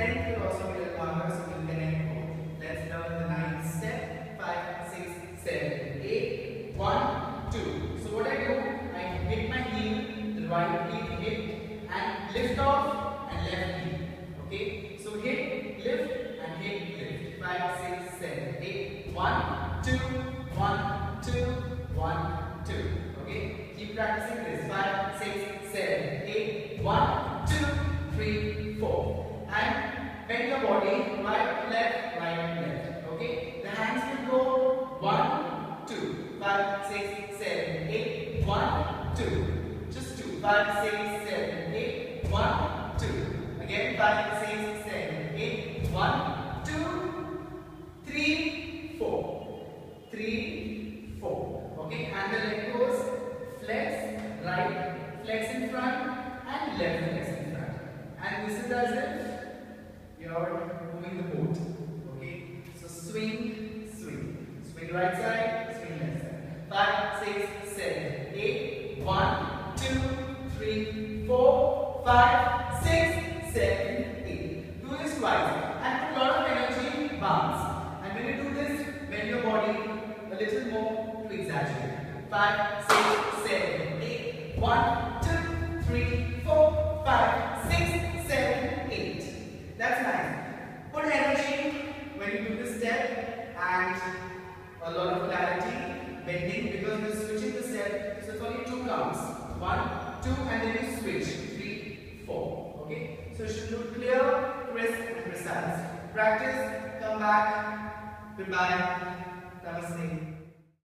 bhangra and the tenth will also be little bhangra so we'll connect both. Let's learn the ninth step. Five, six, seven, eight, one, two. So what I do, I hit my heel, the right heel hit and lift off and left heel. Okay. So hit, lift and hit, lift. Five, six, seven, eight. One, two, one, two, one, two. Okay. Keep practicing this. Five, six, seven, eight. One, two, three, four. And bend your body right, left, right, left. Okay. The hands will go one, two, five, six, seven, eight. One, two. Just two. Five, six, seven, eight. One, two. Again. Five, six, seven, eight. One, two, three, four. Three, four. Okay. And the leg goes flex, right, flex in front, and left flex in front. And this is as if you're moving the boat. Okay. So swing, swing. Swing right side, swing left side. Five, six, seven, eight. One, two, three, four, five, six, seven, eight. Do this twice and put a lot of energy bounce. And when you do this, bend your body a little more to exaggerate. Five, six, seven, eight. One, two, three, four, five, six, seven, eight. That's nice. Put energy when you do this step and a lot of clarity, bending because we're switching the step. So it's only two counts. One, two, and then you switch. Three, four. Okay? So it should look clear, crisp, and precise. Practice, come back. Goodbye. Namaste.